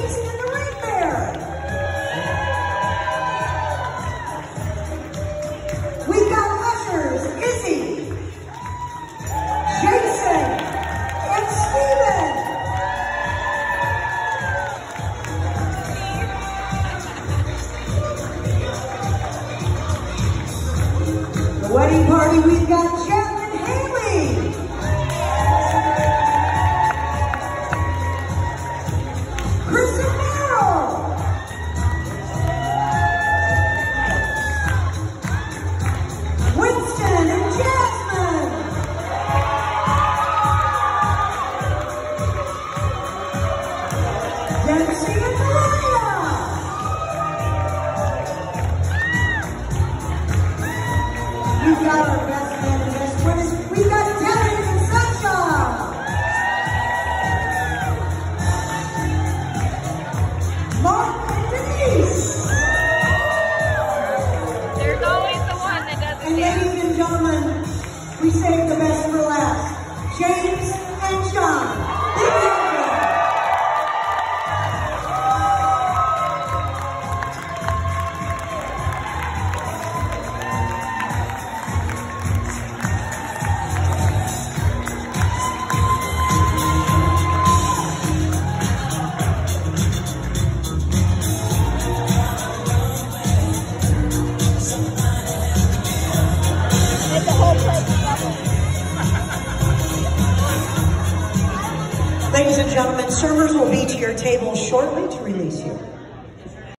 He's in the red there. We got ushers, Izzy, Jason, and Steven. The wedding party, we've got Jason. We've got our best man and best. We've got and Sasha. Mark and Denise. There's always the one that doesn't And ladies and gentlemen, we save the best for last. James and John. Ladies and gentlemen, servers will be to your table shortly to release you.